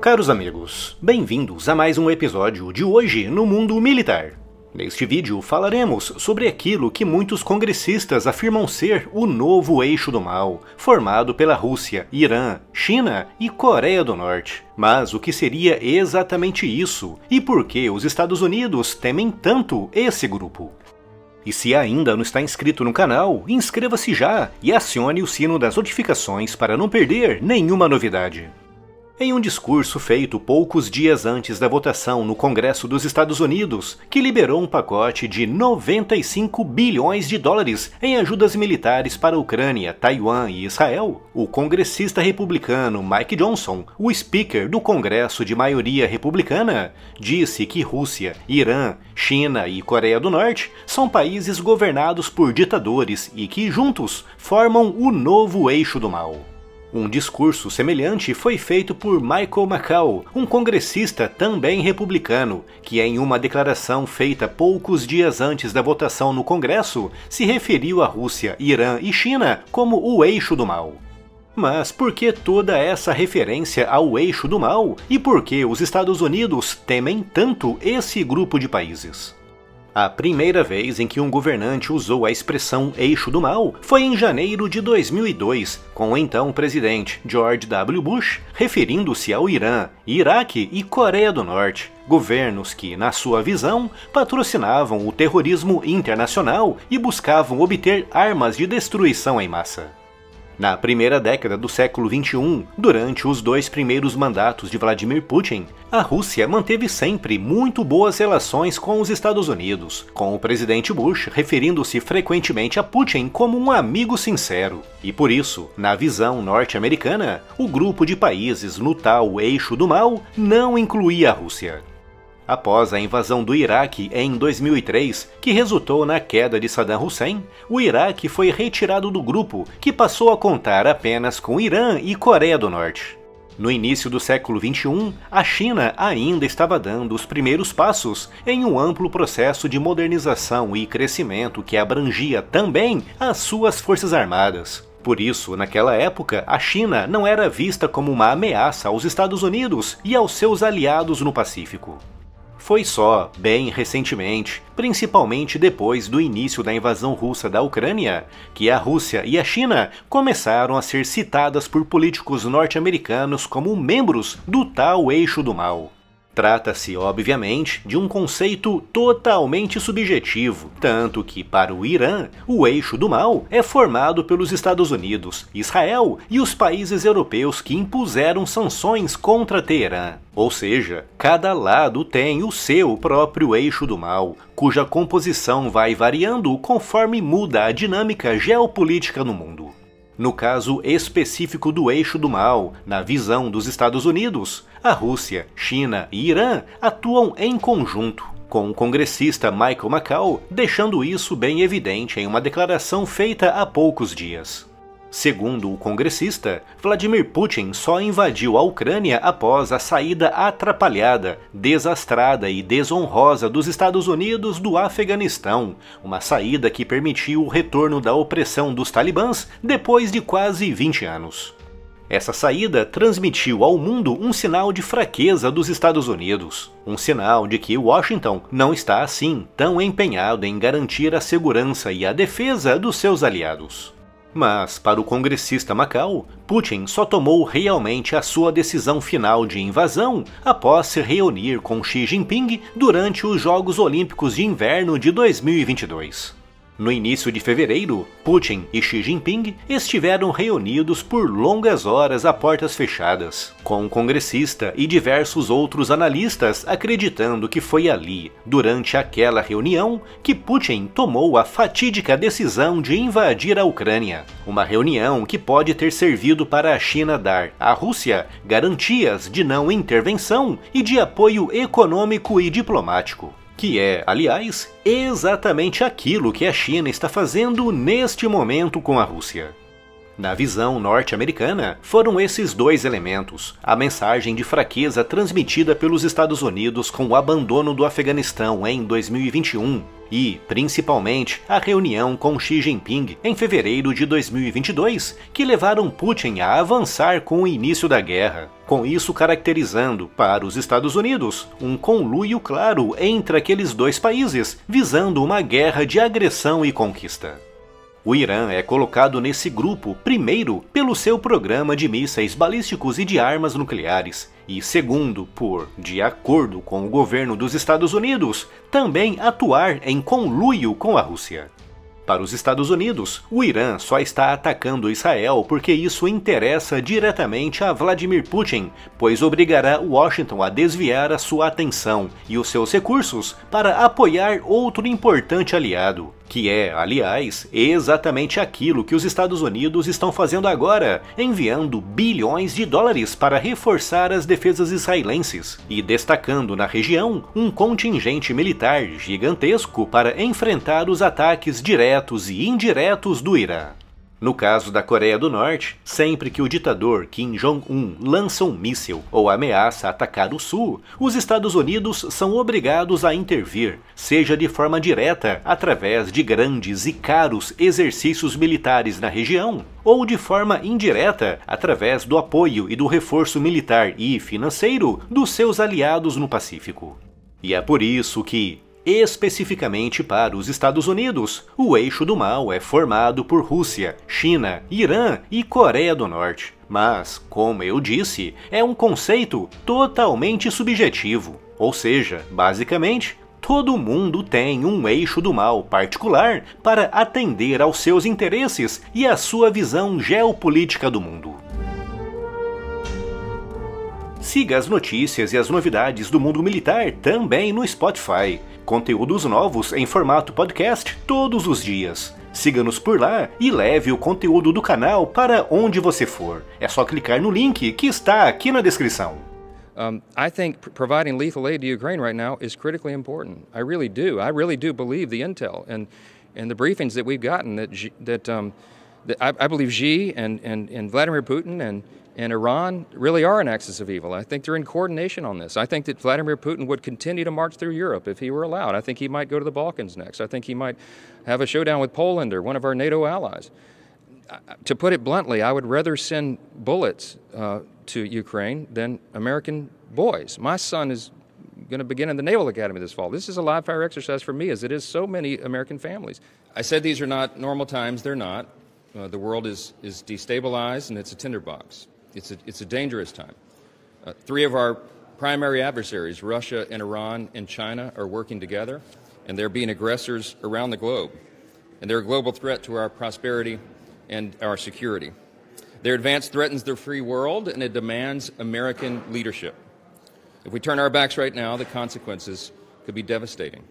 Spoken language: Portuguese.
Caros amigos, bem-vindos a mais um episódio de Hoje no Mundo Militar. Neste vídeo falaremos sobre aquilo que muitos congressistas afirmam ser o novo eixo do mal, formado pela Rússia, Irã, China e Coreia do Norte. Mas o que seria exatamente isso e por que os Estados Unidos temem tanto esse grupo? E se ainda não está inscrito no canal, inscreva-se já e acione o sino das notificações para não perder nenhuma novidade. Em um discurso feito poucos dias antes da votação no Congresso dos Estados Unidos, que liberou um pacote de 95 bilhões de dólares em ajudas militares para a Ucrânia, Taiwan e Israel, o congressista republicano Mike Johnson, o speaker do Congresso de maioria republicana, disse que Rússia, Irã, China e Coreia do Norte são países governados por ditadores e que juntos formam o novo eixo do mal. Um discurso semelhante foi feito por Michael McCall, um congressista também republicano, que em uma declaração feita poucos dias antes da votação no Congresso, se referiu à Rússia, Irã e China como o eixo do mal. Mas por que toda essa referência ao eixo do mal e por que os Estados Unidos temem tanto esse grupo de países? A primeira vez em que um governante usou a expressão eixo do mal foi em janeiro de 2002, com o então presidente George W. Bush referindo-se ao Irã, Iraque e Coreia do Norte, governos que, na sua visão, patrocinavam o terrorismo internacional e buscavam obter armas de destruição em massa. Na primeira década do século XXI, durante os dois primeiros mandatos de Vladimir Putin, a Rússia manteve sempre muito boas relações com os Estados Unidos, com o presidente Bush referindo-se frequentemente a Putin como um amigo sincero. E por isso, na visão norte-americana, o grupo de países no tal eixo do mal não incluía a Rússia após a invasão do Iraque em 2003, que resultou na queda de Saddam Hussein, o Iraque foi retirado do grupo, que passou a contar apenas com Irã e Coreia do Norte. No início do século XXI, a China ainda estava dando os primeiros passos em um amplo processo de modernização e crescimento que abrangia também as suas forças armadas. Por isso, naquela época, a China não era vista como uma ameaça aos Estados Unidos e aos seus aliados no Pacífico. Foi só, bem recentemente, principalmente depois do início da invasão russa da Ucrânia, que a Rússia e a China começaram a ser citadas por políticos norte-americanos como membros do tal eixo do mal. Trata-se, obviamente, de um conceito totalmente subjetivo, tanto que, para o Irã, o eixo do mal é formado pelos Estados Unidos, Israel e os países europeus que impuseram sanções contra Teherã. Ou seja, cada lado tem o seu próprio eixo do mal, cuja composição vai variando conforme muda a dinâmica geopolítica no mundo. No caso específico do eixo do mal, na visão dos Estados Unidos, a Rússia, China e Irã atuam em conjunto, com o congressista Michael McCall deixando isso bem evidente em uma declaração feita há poucos dias. Segundo o congressista, Vladimir Putin só invadiu a Ucrânia após a saída atrapalhada, desastrada e desonrosa dos Estados Unidos do Afeganistão, uma saída que permitiu o retorno da opressão dos talibãs depois de quase 20 anos. Essa saída transmitiu ao mundo um sinal de fraqueza dos Estados Unidos, um sinal de que Washington não está assim tão empenhado em garantir a segurança e a defesa dos seus aliados. Mas, para o congressista Macau, Putin só tomou realmente a sua decisão final de invasão após se reunir com Xi Jinping durante os Jogos Olímpicos de Inverno de 2022. No início de fevereiro, Putin e Xi Jinping estiveram reunidos por longas horas a portas fechadas, com um congressista e diversos outros analistas acreditando que foi ali, durante aquela reunião, que Putin tomou a fatídica decisão de invadir a Ucrânia. Uma reunião que pode ter servido para a China dar à Rússia garantias de não intervenção e de apoio econômico e diplomático que é, aliás, exatamente aquilo que a China está fazendo neste momento com a Rússia. Na visão norte-americana, foram esses dois elementos, a mensagem de fraqueza transmitida pelos Estados Unidos com o abandono do Afeganistão em 2021 e, principalmente, a reunião com Xi Jinping em fevereiro de 2022, que levaram Putin a avançar com o início da guerra. Com isso caracterizando, para os Estados Unidos, um conluio claro entre aqueles dois países, visando uma guerra de agressão e conquista. O Irã é colocado nesse grupo, primeiro, pelo seu programa de mísseis balísticos e de armas nucleares, e segundo, por, de acordo com o governo dos Estados Unidos, também atuar em conluio com a Rússia. Para os Estados Unidos, o Irã só está atacando Israel porque isso interessa diretamente a Vladimir Putin, pois obrigará Washington a desviar a sua atenção e os seus recursos para apoiar outro importante aliado, que é, aliás, exatamente aquilo que os Estados Unidos estão fazendo agora, enviando bilhões de dólares para reforçar as defesas israelenses e destacando na região um contingente militar gigantesco para enfrentar os ataques diretos e indiretos do Irã. No caso da Coreia do Norte, sempre que o ditador Kim Jong-un lança um míssil ou ameaça atacar o Sul, os Estados Unidos são obrigados a intervir, seja de forma direta, através de grandes e caros exercícios militares na região, ou de forma indireta, através do apoio e do reforço militar e financeiro dos seus aliados no Pacífico. E é por isso que, Especificamente para os Estados Unidos, o eixo do mal é formado por Rússia, China, Irã e Coreia do Norte. Mas, como eu disse, é um conceito totalmente subjetivo. Ou seja, basicamente, todo mundo tem um eixo do mal particular para atender aos seus interesses e à sua visão geopolítica do mundo. Siga as notícias e as novidades do mundo militar também no Spotify. Conteúdos novos em formato podcast todos os dias. Siga-nos por lá e leve o conteúdo do canal para onde você for. É só clicar no link que está aqui na descrição. Um, I think providing lethal aid to Ukraine right now is critically important. I really do. I really do believe the intel and and the briefings that we've gotten that that, um, that I, I, believe Xi and, and, and Vladimir Putin and and Iran really are an axis of evil. I think they're in coordination on this. I think that Vladimir Putin would continue to march through Europe if he were allowed. I think he might go to the Balkans next. I think he might have a showdown with Poland or one of our NATO allies. To put it bluntly, I would rather send bullets uh, to Ukraine than American boys. My son is going to begin in the Naval Academy this fall. This is a live fire exercise for me, as it is so many American families. I said these are not normal times. They're not. Uh, the world is, is destabilized and it's a tinderbox. It's a, it's a dangerous time. Uh, three of our primary adversaries, Russia and Iran and China, are working together, and they're being aggressors around the globe. And they're a global threat to our prosperity and our security. Their advance threatens the free world, and it demands American leadership. If we turn our backs right now, the consequences could be devastating.